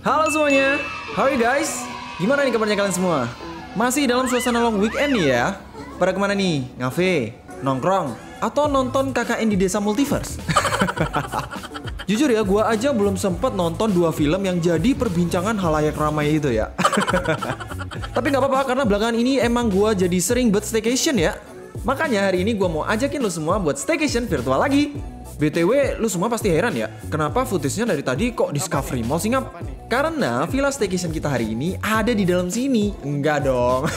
Halo semuanya, how are you guys? Gimana nih kabarnya kalian semua? Masih dalam suasana long weekend nih ya? Pada ke mana nih? Ngafe? Nongkrong? Atau nonton KKN di Desa Multiverse? Jujur ya, gua aja belum sempet nonton dua film yang jadi perbincangan halayak ramai itu ya. Tapi nggak apa-apa karena belakangan ini emang gua jadi sering buat staycation ya. Makanya hari ini gua mau ajakin lo semua buat staycation virtual lagi. BTW, lu semua pasti heran ya, kenapa footage-nya dari tadi kok Discovery Mall singap? Karena villa staycation kita hari ini ada di dalam sini. Enggak dong.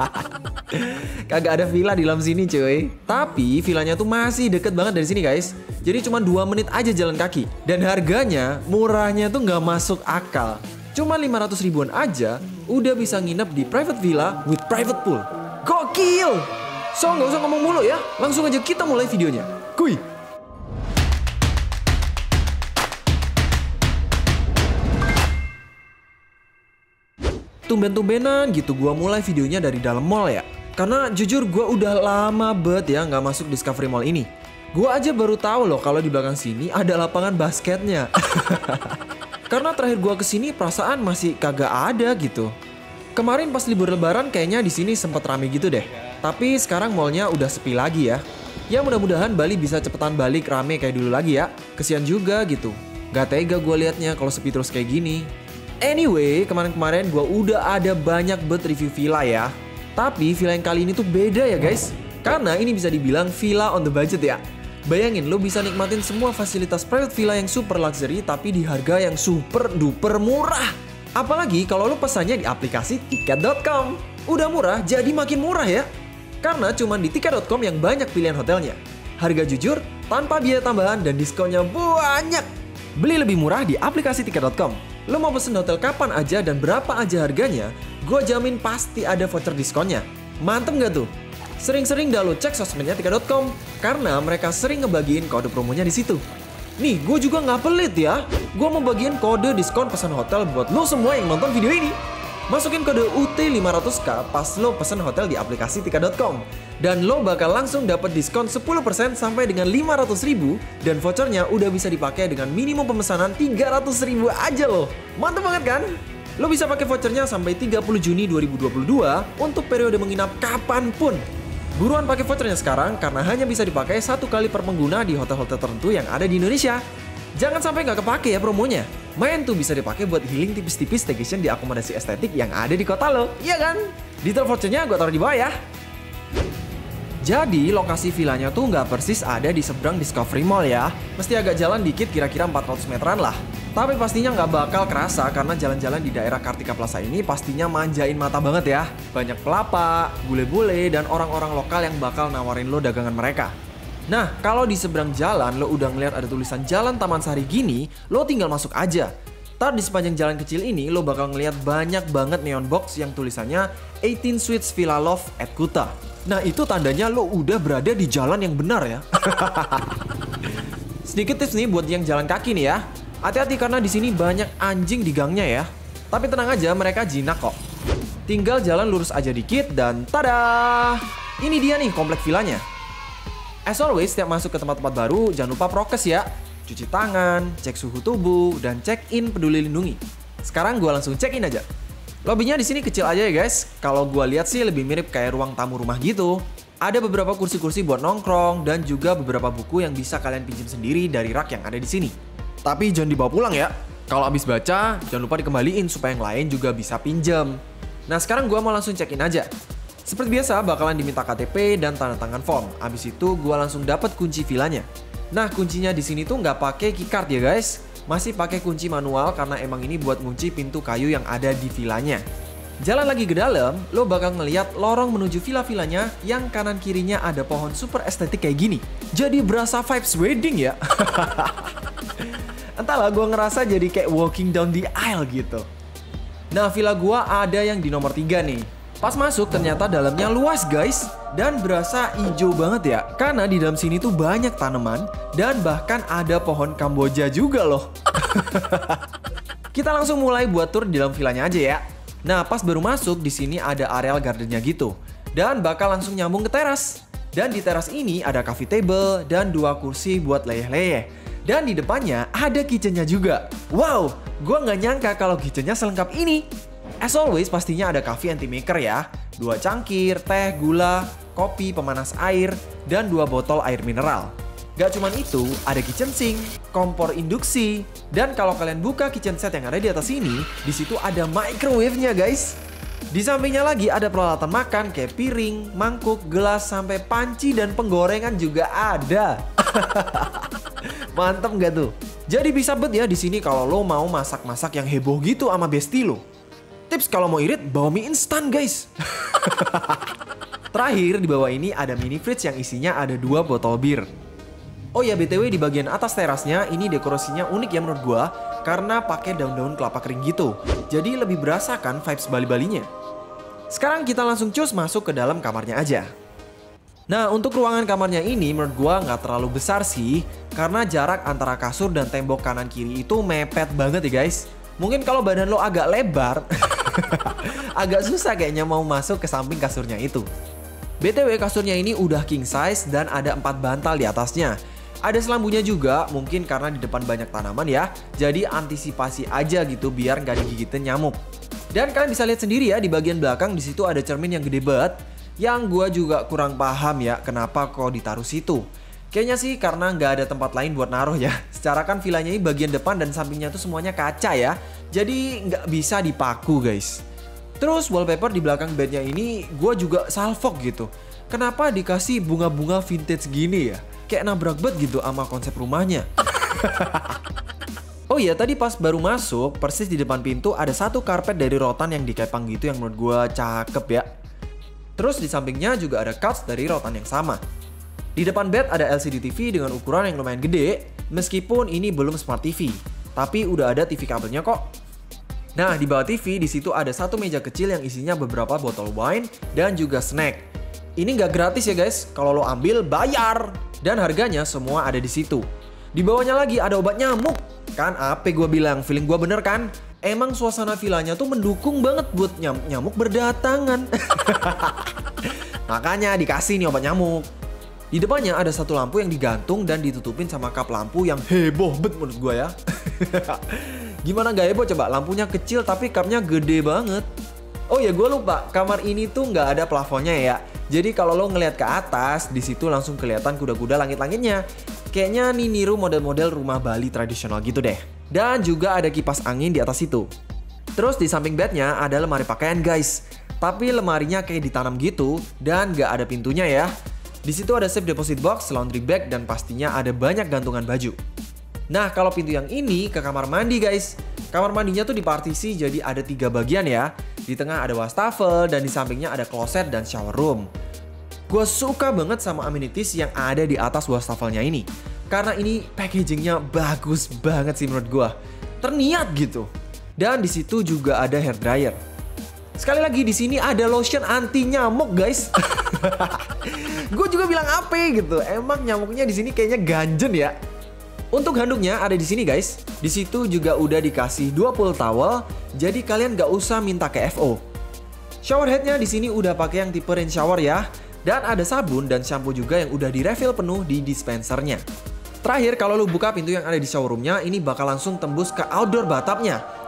Kagak ada villa di dalam sini cuy. Tapi villanya tuh masih deket banget dari sini guys. Jadi cuma 2 menit aja jalan kaki. Dan harganya murahnya tuh nggak masuk akal. Cuma 500 ribuan aja udah bisa nginep di private villa with private pool. Gokil! So nggak usah ngomong mulu ya, langsung aja kita mulai videonya. Kuy! Tumben-tumbenan gitu gua mulai videonya dari dalam mall ya. Karena jujur gua udah lama banget ya nggak masuk Discovery Mall ini. Gua aja baru tahu loh kalau di belakang sini ada lapangan basketnya. Karena terakhir gua ke sini perasaan masih kagak ada gitu. Kemarin pas libur lebaran kayaknya di sini sempet rame gitu deh. Tapi sekarang mallnya udah sepi lagi ya. Ya mudah-mudahan Bali bisa cepetan balik rame kayak dulu lagi ya. Kesian juga gitu. Gak tega gue liatnya kalau sepi terus kayak gini. Anyway, kemarin-kemarin gue udah ada banyak bet review villa ya. Tapi villa yang kali ini tuh beda ya guys. Karena ini bisa dibilang villa on the budget ya. Bayangin lo bisa nikmatin semua fasilitas private villa yang super luxury tapi di harga yang super duper murah. Apalagi kalau lo pesannya di aplikasi tiket.com. Udah murah jadi makin murah ya. Karena cuma di tiket.com yang banyak pilihan hotelnya. Harga jujur, tanpa biaya tambahan dan diskonnya banyak. Beli lebih murah di aplikasi tiket.com. Lo mau pesen hotel kapan aja dan berapa aja harganya, gue jamin pasti ada voucher diskonnya. Mantep gak tuh? Sering-sering dah lo cek sosmednya tiket.com karena mereka sering ngebagiin kode promonya di situ. Nih, gue juga nggak pelit ya. Gue mau bagiin kode diskon pesan hotel buat lo semua yang nonton video ini. Masukin kode UT500K pas lo pesan hotel di aplikasi tiket.com. Dan lo bakal langsung dapat diskon 10% sampai dengan 500 ribu dan vouchernya udah bisa dipakai dengan minimum pemesanan 300 ribu aja loh. Mantap banget kan? Lo bisa pakai vouchernya sampai 30 Juni 2022 untuk periode menginap kapan pun. Buruan pakai vouchernya sekarang karena hanya bisa dipakai satu kali per pengguna di hotel-hotel tertentu yang ada di Indonesia. Jangan sampai nggak kepake ya promonya. Main tuh bisa dipakai buat healing tipis-tipis staycation di akomodasi estetik yang ada di kota lo, iya kan? Detail vouchernya gue taruh di bawah ya. Jadi lokasi villanya tuh nggak persis ada di seberang Discovery Mall ya. Mesti agak jalan dikit kira-kira 400 meteran lah. Tapi pastinya nggak bakal kerasa karena jalan-jalan di daerah Kartika Plaza ini pastinya manjain mata banget ya. Banyak pelapa, bule-bule, dan orang-orang lokal yang bakal nawarin lo dagangan mereka. Nah, kalau di seberang jalan lo udah ngeliat ada tulisan Jalan Taman Sari gini, lo tinggal masuk aja. Ntar di sepanjang jalan kecil ini lo bakal ngeliat banyak banget neon box yang tulisannya 18 Suites Villa Love at Kuta. Nah itu tandanya lo udah berada di jalan yang benar ya. Sedikit tips nih buat yang jalan kaki nih ya. Hati-hati karena di sini banyak anjing di gangnya ya. Tapi tenang aja mereka jinak kok. Tinggal jalan lurus aja dikit dan tada! Ini dia nih komplek villanya. As always, setiap masuk ke tempat-tempat baru, jangan lupa prokes ya. Cuci tangan, cek suhu tubuh, dan check in peduli lindungi. Sekarang gue langsung check in aja. Lobbynya di sini kecil aja ya guys. Kalau gue lihat sih lebih mirip kayak ruang tamu rumah gitu. Ada beberapa kursi-kursi buat nongkrong dan juga beberapa buku yang bisa kalian pinjam sendiri dari rak yang ada di sini. Tapi jangan dibawa pulang ya. Kalau habis baca, jangan lupa dikembaliin supaya yang lain juga bisa pinjam. Nah sekarang gue mau langsung check in aja. Seperti biasa bakalan diminta KTP dan tanda tangan form. Abis itu gue langsung dapat kunci villanya. Nah kuncinya di sini tuh nggak pakai keycard ya guys, masih pakai kunci manual karena emang ini buat ngunci pintu kayu yang ada di villanya. Jalan lagi ke dalam, lo bakal ngeliat lorong menuju villa-villanya yang kanan kirinya ada pohon super estetik kayak gini. Jadi berasa vibes wedding ya. Entahlah, gue ngerasa jadi kayak walking down the aisle gitu. Nah, villa gue ada yang di nomor 3 nih. Pas masuk ternyata dalamnya luas guys dan berasa hijau banget ya. Karena di dalam sini tuh banyak tanaman dan bahkan ada pohon Kamboja juga loh. Kita langsung mulai buat tour di dalam villanya aja ya. Nah, pas baru masuk di sini ada areal gardennya gitu. Dan bakal langsung nyambung ke teras. Dan di teras ini ada coffee table dan dua kursi buat leyeh-leyeh. Dan di depannya ada kitchennya juga. Wow, gue nggak nyangka kalau kitchennya selengkap ini. As always pastinya ada coffee anti maker ya. Dua cangkir, teh, gula, kopi, pemanas air, dan dua botol air mineral. Gak cuman itu, ada kitchen sink, kompor induksi, dan kalau kalian buka kitchen set yang ada di atas ini, di situ ada microwave-nya guys. Di sampingnya lagi ada peralatan makan kayak piring, mangkuk, gelas, sampai panci dan penggorengan juga ada. Mantep gak tuh? Jadi bisa bet ya di sini kalau lo mau masak-masak yang heboh gitu sama besti lo. Tips kalau mau irit, bawa mie instan guys. Terakhir di bawah ini ada mini fridge yang isinya ada dua botol bir. Oh ya BTW di bagian atas terasnya ini dekorasinya unik ya menurut gua karena pakai daun-daun kelapa kering gitu. Jadi lebih berasa kan vibes Bali-Balinya. Sekarang kita langsung cus masuk ke dalam kamarnya aja. Nah untuk ruangan kamarnya ini menurut gua nggak terlalu besar sih karena jarak antara kasur dan tembok kanan kiri itu mepet banget ya guys. Mungkin kalau badan lo agak lebar, agak susah kayaknya mau masuk ke samping kasurnya itu. BTW kasurnya ini udah king size dan ada empat bantal di atasnya. Ada selambunya juga, mungkin karena di depan banyak tanaman ya, jadi antisipasi aja gitu biar nggak digigitin nyamuk. Dan kalian bisa lihat sendiri ya di bagian belakang di situ ada cermin yang gede banget, yang gua juga kurang paham ya kenapa kok ditaruh situ. Kayaknya sih karena nggak ada tempat lain buat naruh ya. Secara kan villanya ini bagian depan dan sampingnya tuh semuanya kaca ya. Jadi nggak bisa dipaku guys. Terus wallpaper di belakang bednya ini gue juga salfok gitu. Kenapa dikasih bunga-bunga vintage gini ya? Kayak nabrak bet gitu sama konsep rumahnya. oh iya tadi pas baru masuk persis di depan pintu ada satu karpet dari rotan yang dikepang gitu yang menurut gue cakep ya. Terus di sampingnya juga ada couch dari rotan yang sama. Di depan bed ada LCD TV dengan ukuran yang lumayan gede, meskipun ini belum smart TV, tapi udah ada TV kabelnya kok. Nah, di bawah TV di situ ada satu meja kecil yang isinya beberapa botol wine dan juga snack. Ini nggak gratis ya guys, kalau lo ambil bayar. Dan harganya semua ada di situ. Di bawahnya lagi ada obat nyamuk. Kan apa gue bilang, feeling gue bener kan? Emang suasana villanya tuh mendukung banget buat nyamuk berdatangan. Makanya dikasih nih obat nyamuk. Di depannya ada satu lampu yang digantung dan ditutupin sama kap lampu yang heboh bet menurut gue ya. Gimana gak heboh coba? Lampunya kecil tapi kapnya gede banget. Oh ya gue lupa, kamar ini tuh nggak ada plafonnya ya. Jadi kalau lo ngeliat ke atas, di situ langsung kelihatan kuda-kuda langit-langitnya. Kayaknya nih niru model-model rumah Bali tradisional gitu deh. Dan juga ada kipas angin di atas itu. Terus di samping bednya ada lemari pakaian guys. Tapi lemarinya kayak ditanam gitu dan gak ada pintunya ya. Di situ ada safe deposit box, laundry bag, dan pastinya ada banyak gantungan baju. Nah, kalau pintu yang ini ke kamar mandi guys. Kamar mandinya tuh dipartisi jadi ada tiga bagian ya. Di tengah ada wastafel dan di sampingnya ada kloset dan shower room. Gue suka banget sama amenities yang ada di atas wastafelnya ini. Karena ini packagingnya bagus banget sih menurut gue. Terniat gitu. Dan di situ juga ada hair dryer. Sekali lagi di sini ada lotion anti nyamuk guys. gue juga bilang apa gitu. Emang nyamuknya di sini kayaknya ganjen ya. Untuk handuknya ada di sini guys. Di situ juga udah dikasih 20 towel, jadi kalian gak usah minta ke FO. Shower headnya di sini udah pakai yang tipe rain shower ya. Dan ada sabun dan shampoo juga yang udah direfill penuh di dispensernya. Terakhir, kalau lu buka pintu yang ada di showroomnya, ini bakal langsung tembus ke outdoor batapnya.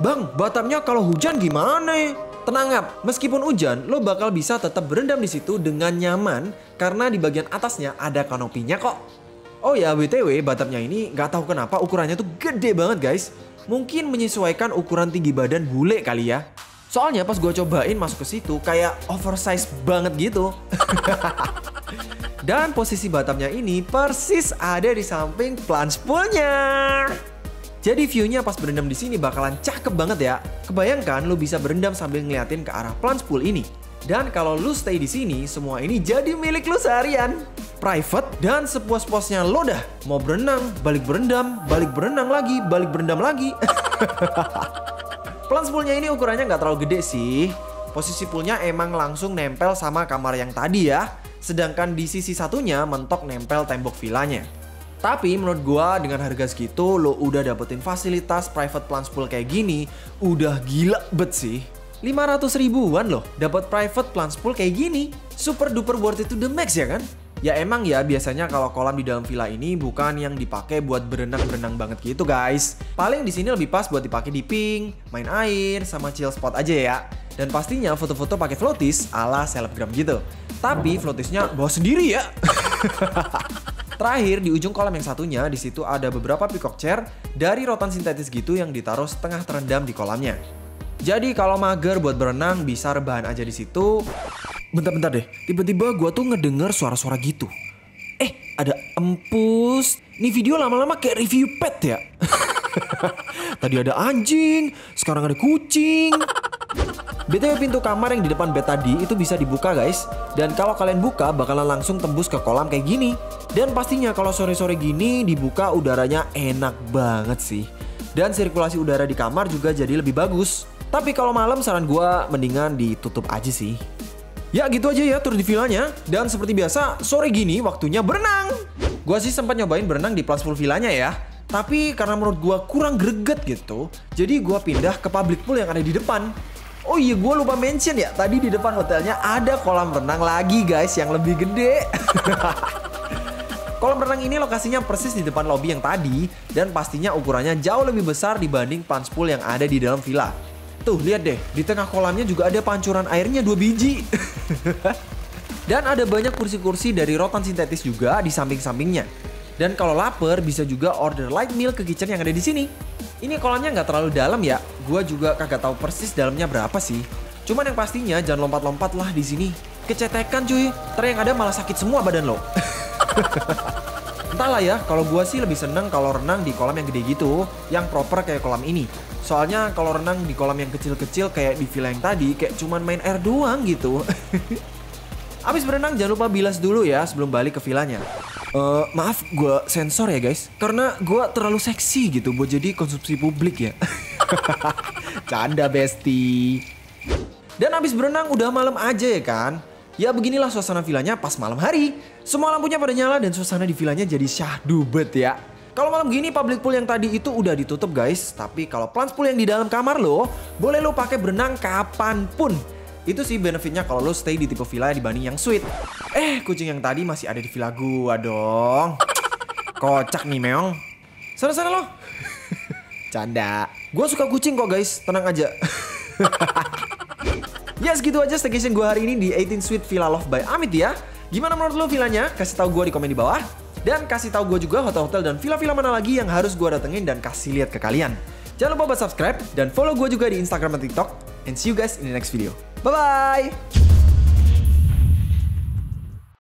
Bang, batapnya kalau hujan gimana? Tenang ngap, meskipun hujan, lo bakal bisa tetap berendam di situ dengan nyaman karena di bagian atasnya ada kanopinya kok. Oh ya, BTW, batapnya ini nggak tahu kenapa ukurannya tuh gede banget guys. Mungkin menyesuaikan ukuran tinggi badan bule kali ya. Soalnya pas gue cobain masuk ke situ kayak oversize banget gitu. Dan posisi batapnya ini persis ada di samping plunge poolnya. Jadi view-nya pas berendam di sini bakalan cakep banget ya. Kebayangkan lu bisa berendam sambil ngeliatin ke arah plunge pool ini. Dan kalau lu stay di sini, semua ini jadi milik lu seharian. Private dan sepuas-puasnya lo dah. Mau berenang, balik berendam, balik berenang lagi, balik berendam lagi. plunge poolnya ini ukurannya nggak terlalu gede sih. Posisi poolnya emang langsung nempel sama kamar yang tadi ya. Sedangkan di sisi satunya mentok nempel tembok villanya. Tapi menurut gua dengan harga segitu lo udah dapetin fasilitas private plunge pool kayak gini, udah gila bet sih. 500 ribuan loh dapat private plunge pool kayak gini. Super duper worth it to the max ya kan? Ya emang ya biasanya kalau kolam di dalam villa ini bukan yang dipakai buat berenang-berenang banget gitu guys. Paling di sini lebih pas buat dipakai di ping, main air, sama chill spot aja ya. Dan pastinya foto-foto pakai floaties ala selebgram gitu. Tapi floatisnya bawa sendiri ya. Terakhir di ujung kolam yang satunya di situ ada beberapa peacock chair dari rotan sintetis gitu yang ditaruh setengah terendam di kolamnya. Jadi kalau mager buat berenang bisa rebahan aja di situ. Bentar-bentar deh, tiba-tiba gua tuh ngedenger suara-suara gitu. Eh, ada empus. Nih video lama-lama kayak review pet ya. Tadi ada anjing, sekarang ada kucing. BTW pintu kamar yang di depan bed tadi itu bisa dibuka guys Dan kalau kalian buka bakalan langsung tembus ke kolam kayak gini Dan pastinya kalau sore-sore gini dibuka udaranya enak banget sih. Dan sirkulasi udara di kamar juga jadi lebih bagus. Tapi kalau malam saran gue mendingan ditutup aja sih. Ya gitu aja ya tur di villanya. Dan seperti biasa sore gini waktunya berenang. Gua sih sempat nyobain berenang di plus pool villanya ya. Tapi karena menurut gue kurang greget gitu, jadi gue pindah ke public pool yang ada di depan. Oh iya gue lupa mention ya Tadi di depan hotelnya ada kolam renang lagi guys Yang lebih gede Kolam renang ini lokasinya persis di depan lobby yang tadi Dan pastinya ukurannya jauh lebih besar dibanding pool yang ada di dalam villa Tuh lihat deh Di tengah kolamnya juga ada pancuran airnya dua biji Dan ada banyak kursi-kursi dari rotan sintetis juga di samping-sampingnya dan kalau lapar bisa juga order light meal ke kitchen yang ada di sini. Ini kolamnya nggak terlalu dalam ya. Gua juga kagak tahu persis dalamnya berapa sih. Cuman yang pastinya jangan lompat-lompat lah di sini. Kecetekan cuy. Ntar yang ada malah sakit semua badan lo. Entahlah ya, kalau gua sih lebih seneng kalau renang di kolam yang gede gitu, yang proper kayak kolam ini. Soalnya kalau renang di kolam yang kecil-kecil kayak di villa yang tadi, kayak cuman main air doang gitu. Abis berenang jangan lupa bilas dulu ya sebelum balik ke villanya. Uh, maaf, gue sensor ya guys, karena gue terlalu seksi gitu buat jadi konsumsi publik ya. Canda besti. Dan abis berenang udah malam aja ya kan? Ya beginilah suasana villanya pas malam hari. Semua lampunya pada nyala dan suasana di villanya jadi syahdu bet ya. Kalau malam gini public pool yang tadi itu udah ditutup guys, tapi kalau plunge pool yang di dalam kamar lo, boleh lo pakai berenang kapan pun. Itu sih benefitnya kalau lo stay di tipe villa dibanding yang suite. Eh, kucing yang tadi masih ada di villa gua dong. Kocak nih meong. Sana-sana lo. Canda. Gua suka kucing kok guys, tenang aja. ya segitu aja staycation gua hari ini di 18 Suite Villa Love by Amit ya. Gimana menurut lo villanya? Kasih tahu gua di komen di bawah. Dan kasih tahu gue juga hotel-hotel dan villa-villa mana lagi yang harus gue datengin dan kasih lihat ke kalian. Jangan lupa buat subscribe dan follow gue juga di Instagram dan TikTok. And see you guys in the next video. Bye bye.